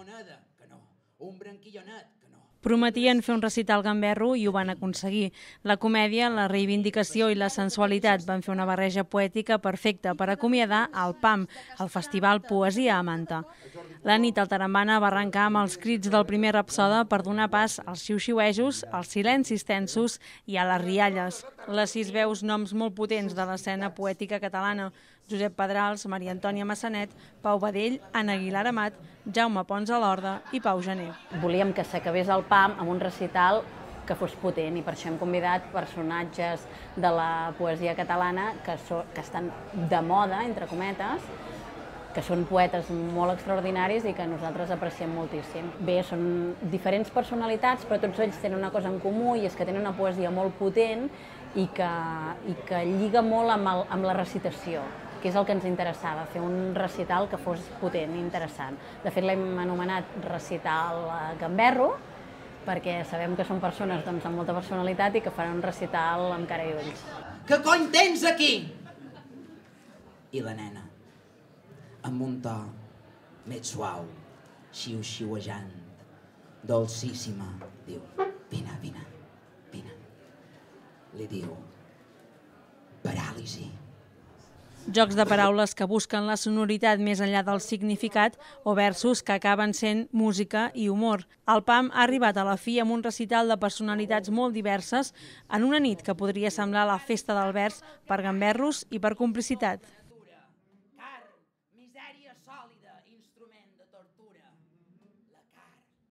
moneda, que no. Un branquillonet, que no. Prometien fer un recital gamberro i ho van aconseguir. La comèdia, la reivindicació i la sensualitat van fer una barreja poètica perfecta per acomiadar el PAM, el Festival Poesia a Manta. La nit al Tarambana va arrencar amb els crits del primer rapsoda per donar pas als xiu-xiuejos, als silencis tensos i a les rialles. Les sis veus noms molt potents de l'escena poètica catalana, Josep Pedrals, Maria Antònia Massanet, Pau Badell, Anna Aguilar Amat, Jaume Pons a l'Horda i Pau Gené. Volíem que s'acabés el PAM amb un recital que fos potent i per això hem convidat personatges de la poesia catalana que, so, que estan de moda, entre cometes, que són poetes molt extraordinaris i que nosaltres apreciem moltíssim. Bé, són diferents personalitats, però tots ells tenen una cosa en comú i és que tenen una poesia molt potent i que, i que lliga molt amb, el, amb la recitació que és el que ens interessava, fer un recital que fos potent i interessant. De fet, l'hem anomenat recital gamberro, perquè sabem que són persones doncs, amb molta personalitat i que faran un recital amb cara i ulls. Què cony tens aquí? I la nena, amb un to més suau, xiu-xiuejant, dolcíssima, diu, vine, vine, vine. Li diu, paràlisi. Jocs de paraules que busquen la sonoritat més enllà del significat o versos que acaben sent música i humor. El PAM ha arribat a la fi amb un recital de personalitats molt diverses en una nit que podria semblar la festa del vers per gamberros i per complicitat.